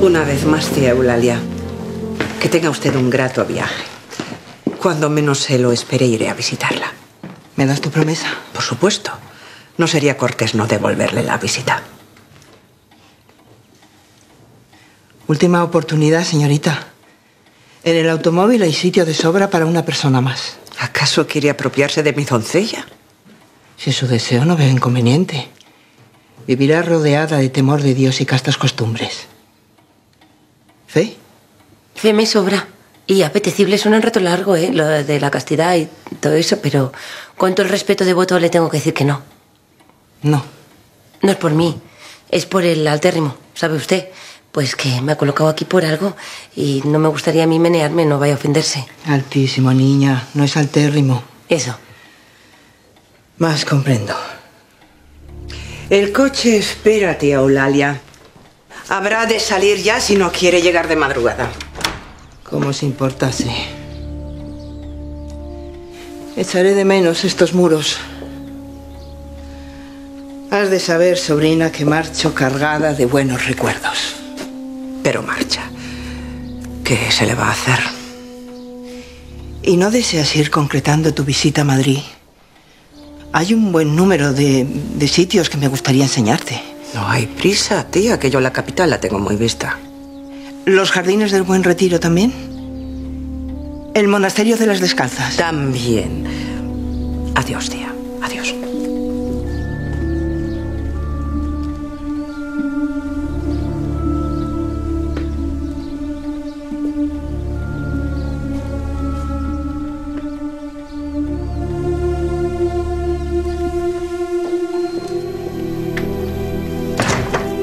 Una vez más, tía Eulalia, que tenga usted un grato viaje. Cuando menos se lo espere, iré a visitarla. ¿Me das tu promesa? Por supuesto. No sería cortés no devolverle la visita. Última oportunidad, señorita. En el automóvil hay sitio de sobra para una persona más. ¿Acaso quiere apropiarse de mi doncella? Si es su deseo, no veo inconveniente. Vivirá rodeada de temor de Dios y castas costumbres. ¿Fe? Fe me sobra. Y apetecible suena un rato largo, ¿eh? Lo de la castidad y todo eso, pero con todo el respeto devoto le tengo que decir que no. No. No es por mí, es por el altérrimo, ¿sabe usted? Pues que me ha colocado aquí por algo y no me gustaría a mí menearme, no vaya a ofenderse. Altísimo, niña, no es altérrimo. Eso. Más comprendo. El coche espera, tía Eulalia. Habrá de salir ya si no quiere llegar de madrugada. Como si importase. Echaré de menos estos muros. Has de saber, sobrina, que marcho cargada de buenos recuerdos. Pero marcha. ¿Qué se le va a hacer? ¿Y no deseas ir concretando tu visita a Madrid? Hay un buen número de, de sitios que me gustaría enseñarte. No hay prisa, tía, que yo la capital la tengo muy vista. ¿Los jardines del Buen Retiro también? ¿El monasterio de las Descalzas? También. Adiós, tía. Adiós.